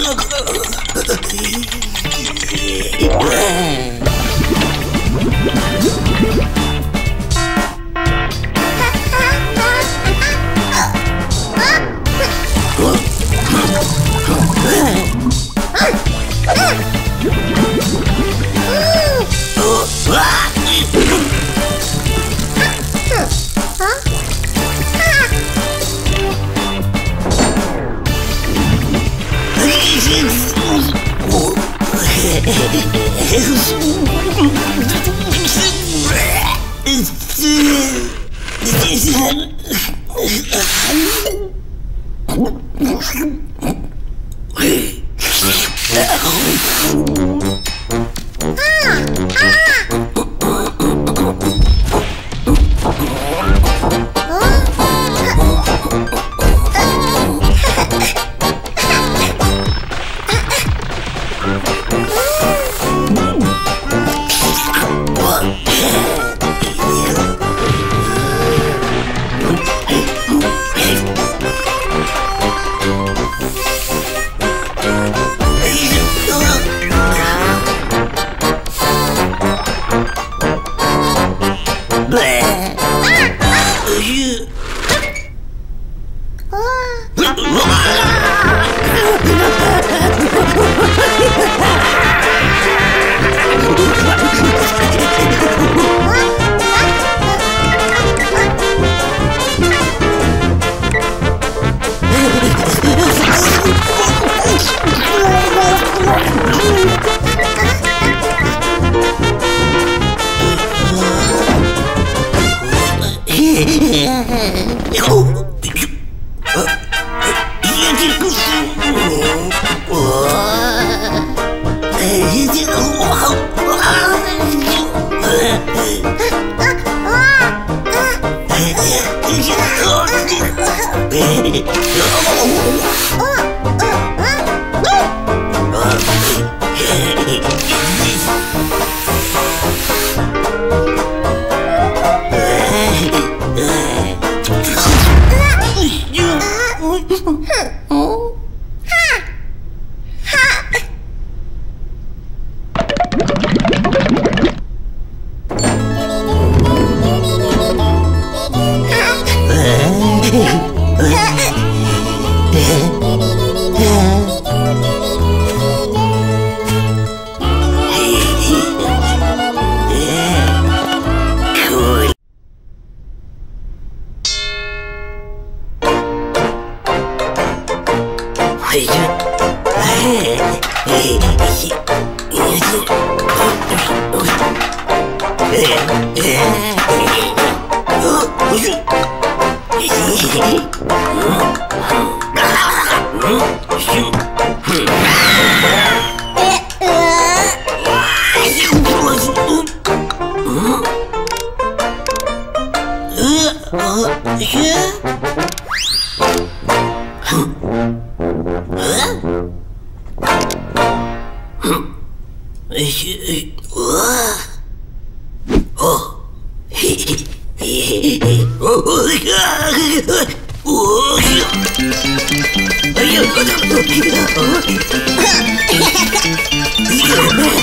Ay, no. 你哭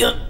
yeah.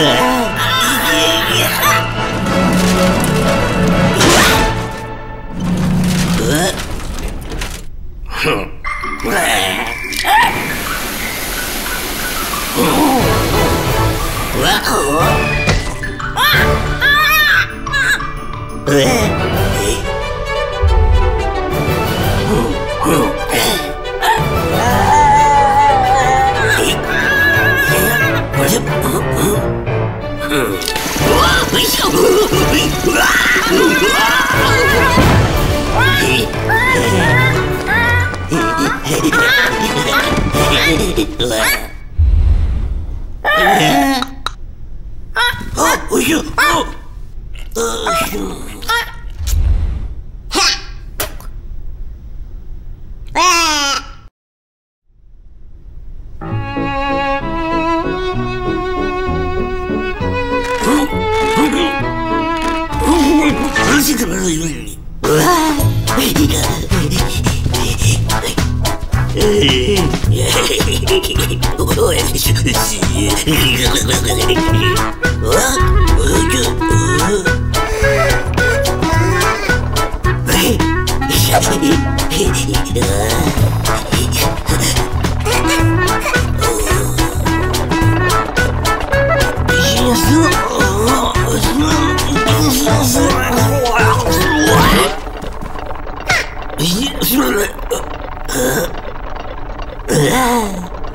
hey, uh,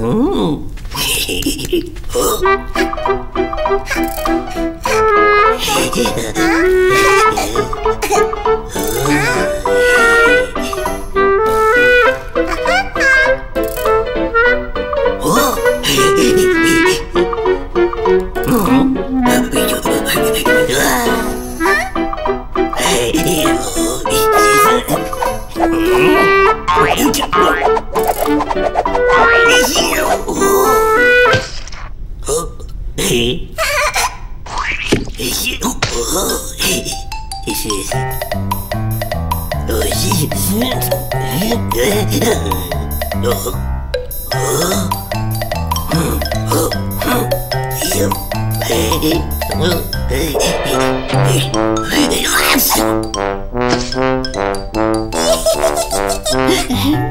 음. Oh, Yeah.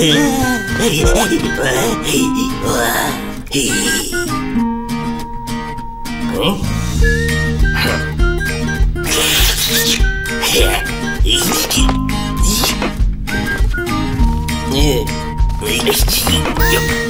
嗯，嘿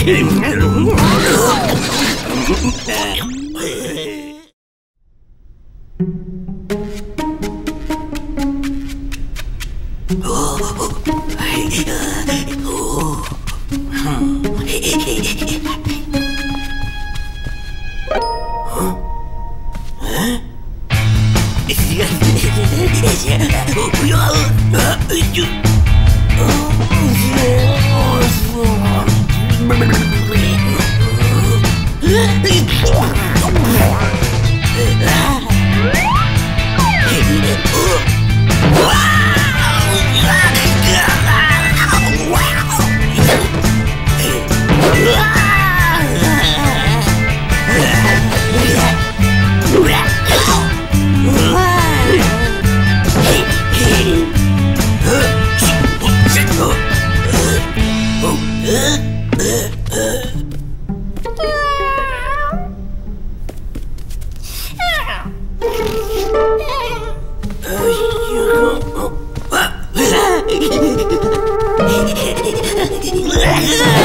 哦，哎呀，要，哎，就，哦，不行，不行。Wow! Listen.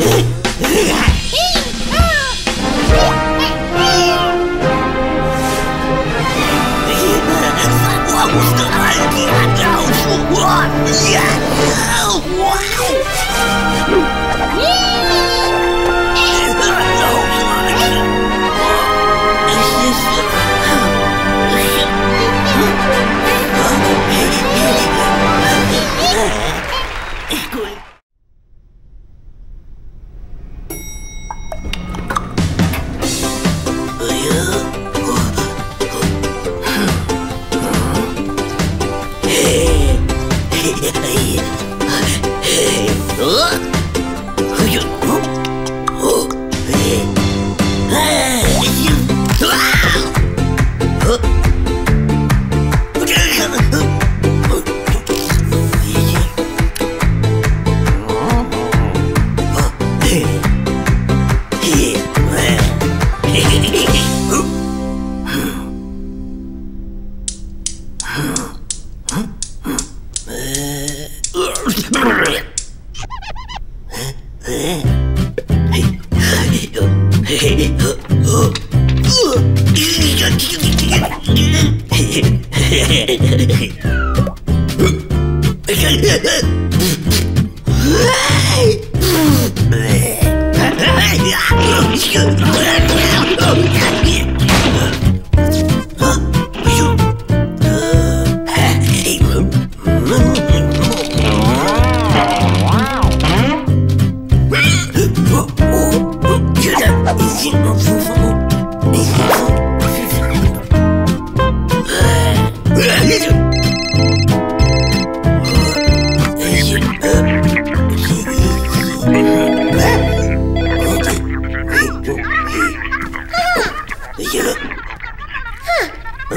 Hey,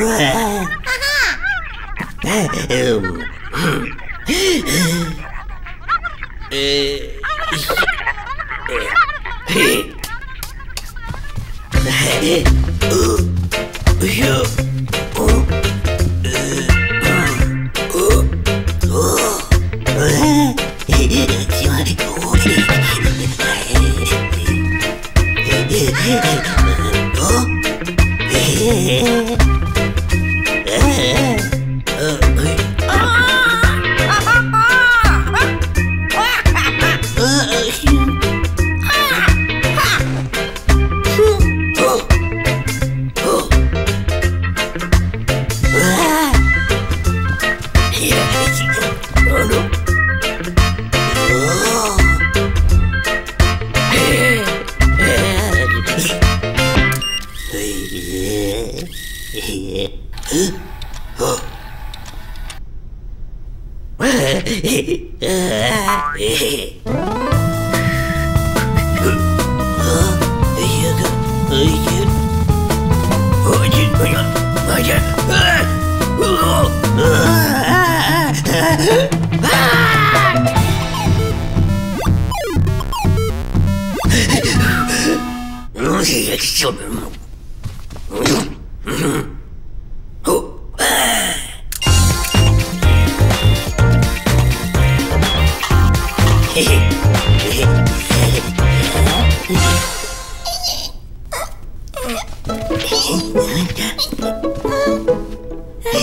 Yeah.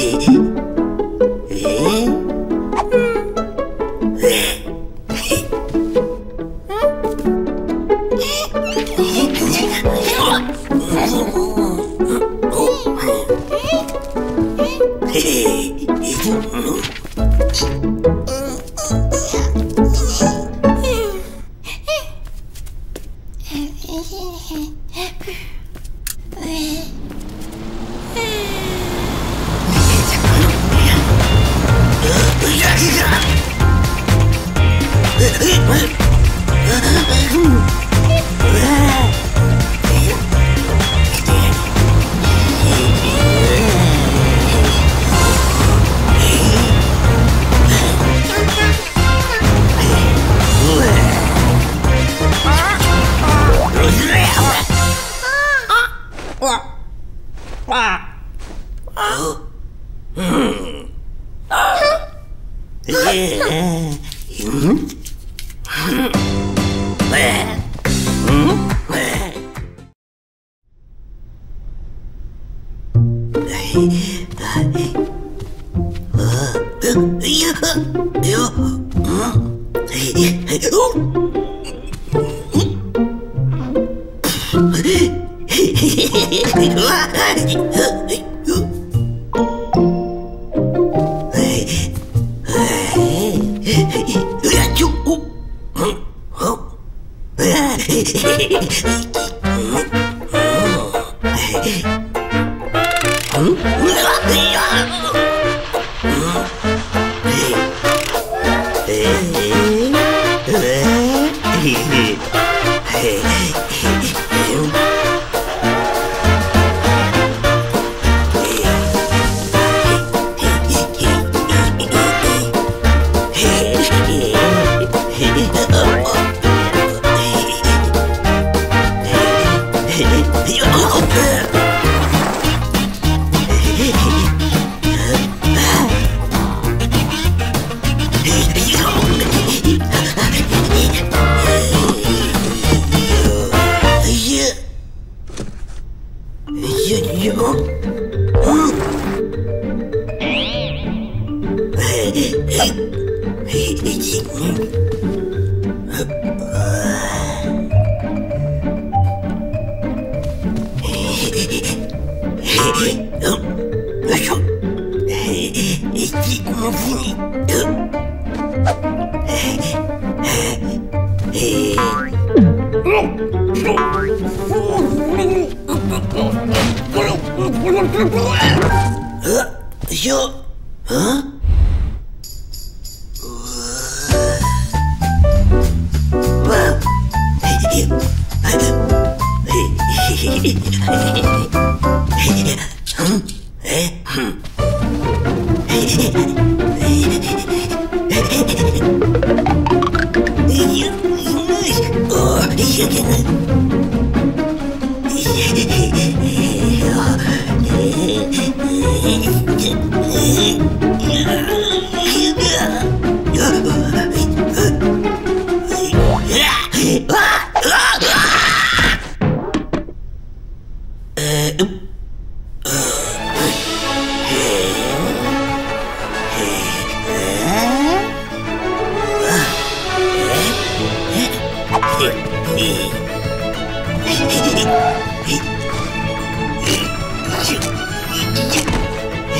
Hehehehe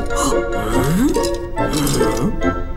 啊嗯嗯。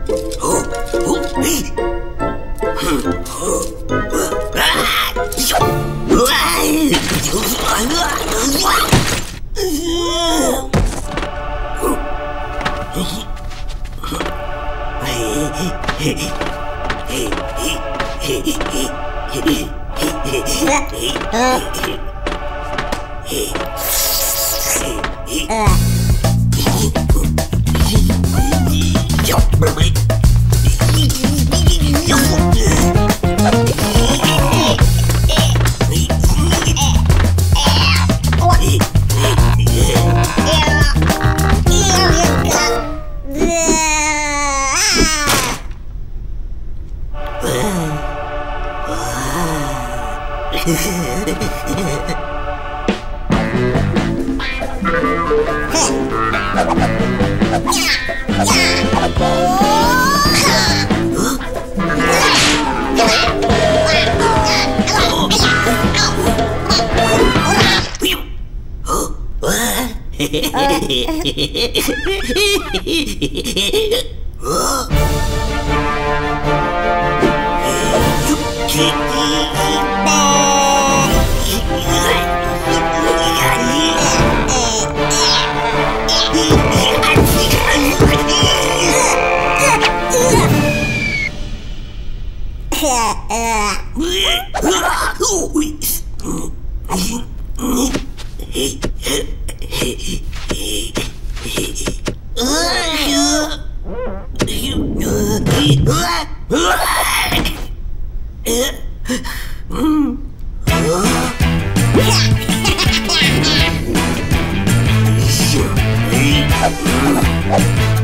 Thank you.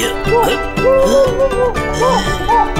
Dạ. Yeah.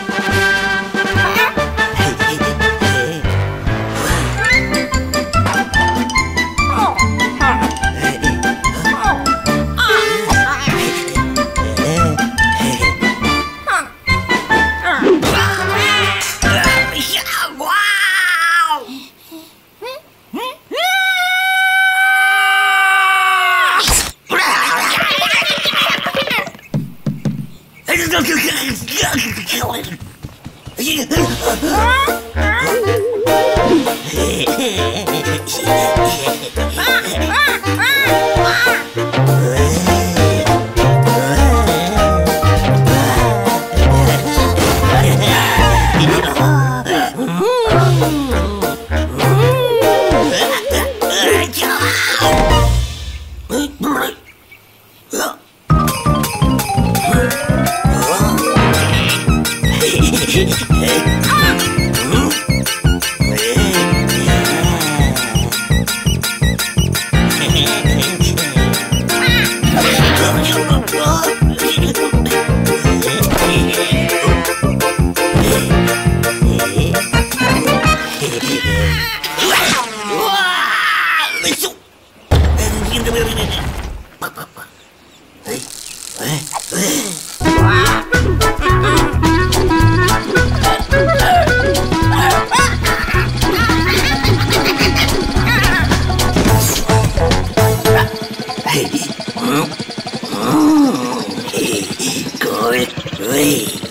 rey.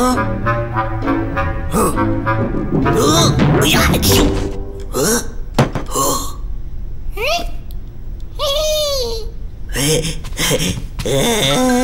嗯嗯嗯，我要吃。嗯嗯嗯，嘿，嘿嘿嘿，嗯。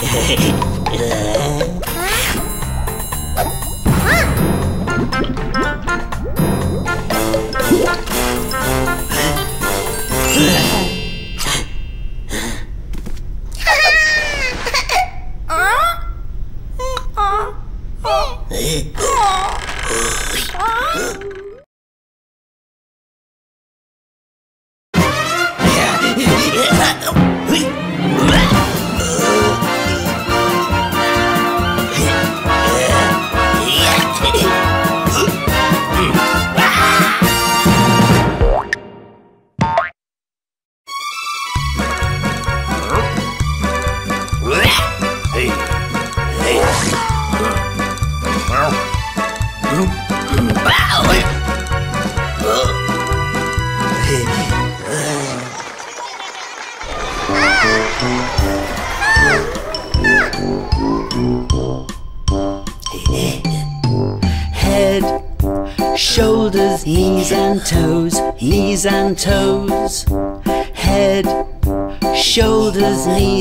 Hehehehe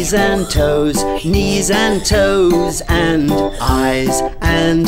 knees and toes, knees and toes, and eyes and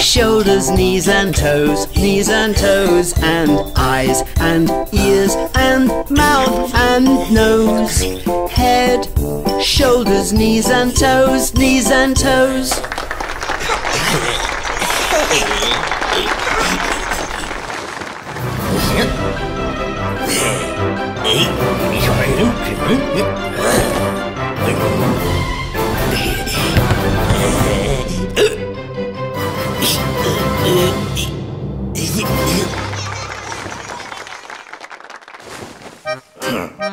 Shoulders, knees and toes, knees and toes, and eyes and ears and mouth and nose. Head, shoulders, knees and toes, knees and toes. Huh?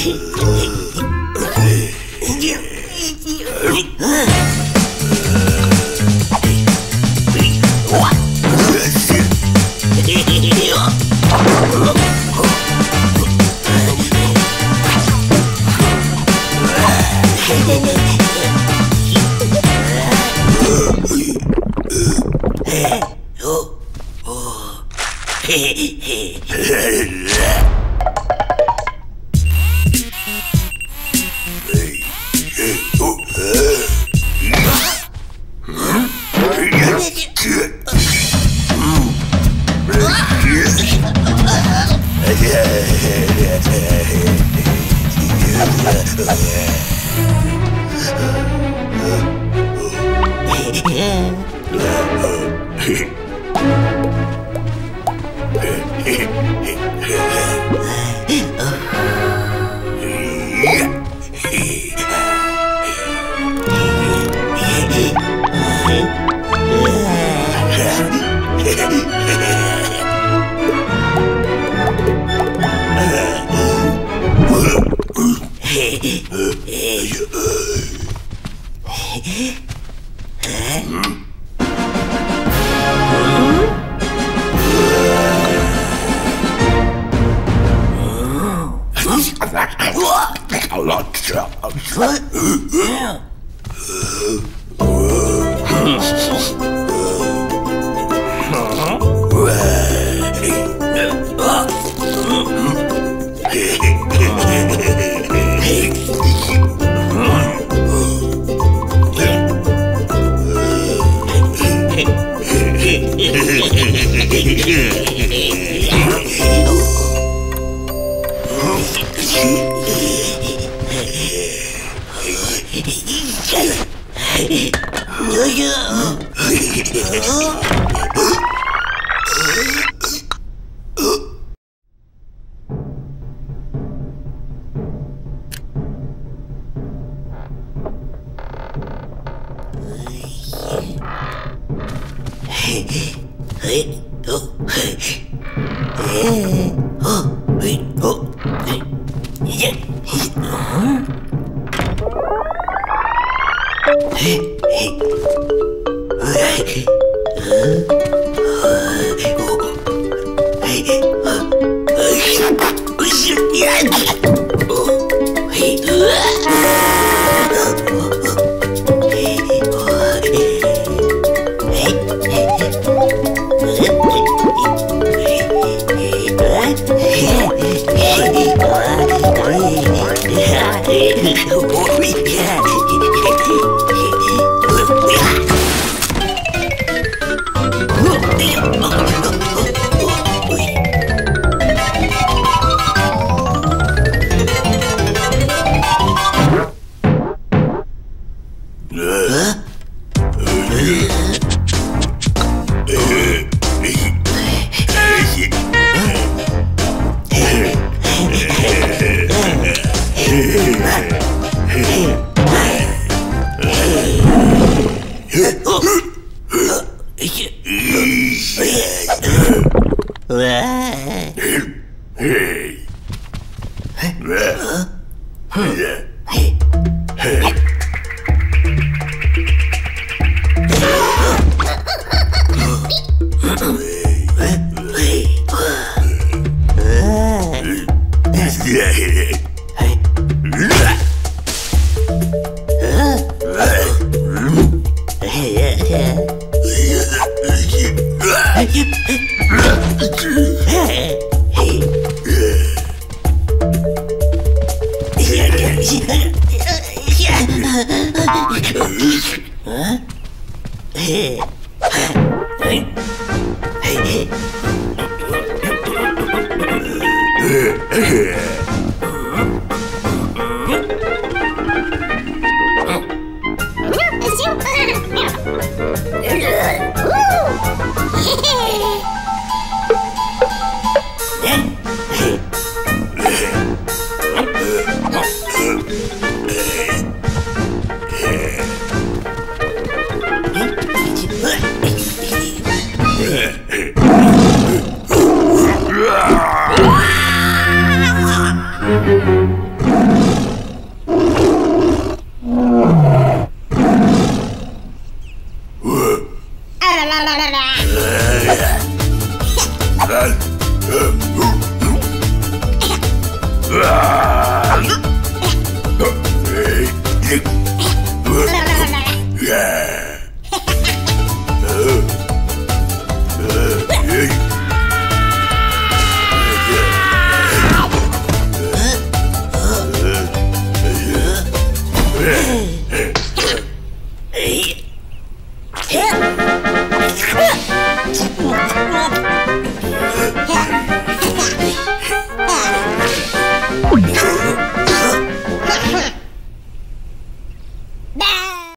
Whoa. ハハハハ!